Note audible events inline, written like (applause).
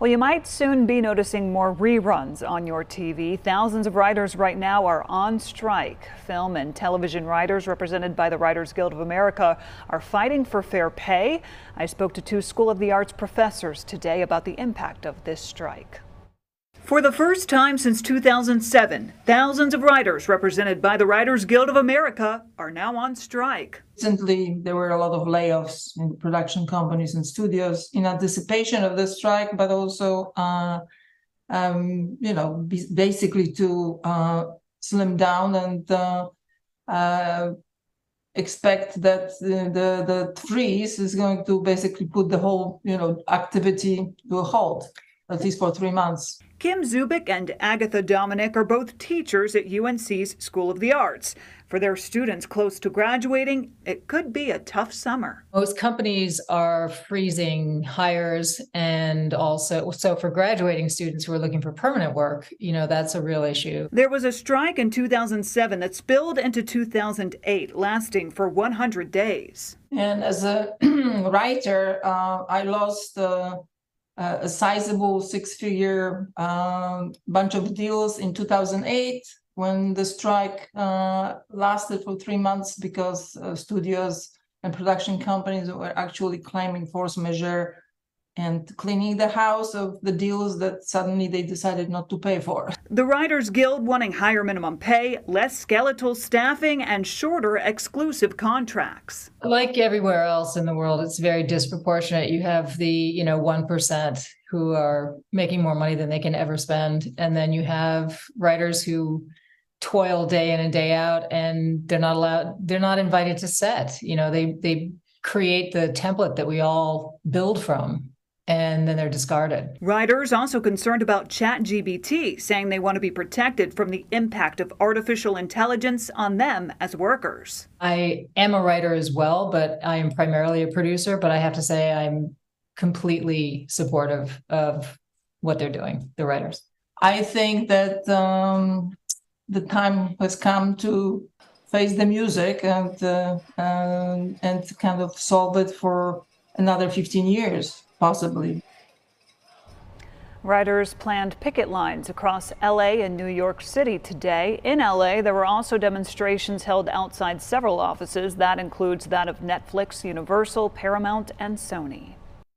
Well, you might soon be noticing more reruns on your TV. Thousands of writers right now are on strike. Film and television writers, represented by the Writers Guild of America, are fighting for fair pay. I spoke to two School of the Arts professors today about the impact of this strike. For the first time since 2007, thousands of writers represented by the Writers Guild of America are now on strike. Recently, there were a lot of layoffs in production companies and studios in anticipation of the strike, but also, uh, um, you know, basically to uh, slim down and uh, uh, expect that the, the the freeze is going to basically put the whole, you know, activity to a halt at least for three months. Kim Zubik and Agatha Dominic are both teachers at UNC's School of the Arts. For their students close to graduating, it could be a tough summer. Most companies are freezing hires and also so for graduating students who are looking for permanent work, you know, that's a real issue. There was a strike in 2007 that spilled into 2008, lasting for 100 days. And as a (clears throat) writer, uh, I lost uh, a sizable six-figure um, bunch of deals in 2008 when the strike uh, lasted for three months because uh, studios and production companies were actually claiming force majeure and cleaning the house of the deals that suddenly they decided not to pay for. The Writers Guild wanting higher minimum pay, less skeletal staffing, and shorter exclusive contracts. Like everywhere else in the world, it's very disproportionate. You have the, you know, 1% who are making more money than they can ever spend. And then you have writers who toil day in and day out and they're not allowed, they're not invited to set. You know, they they create the template that we all build from and then they're discarded. Writers also concerned about ChatGPT, saying they want to be protected from the impact of artificial intelligence on them as workers. I am a writer as well, but I am primarily a producer. But I have to say, I'm completely supportive of what they're doing, the writers. I think that um, the time has come to face the music and uh, and, and kind of solve it for another 15 years possibly. Writers planned picket lines across LA and New York City today. In LA, there were also demonstrations held outside several offices. That includes that of Netflix, Universal, Paramount, and Sony.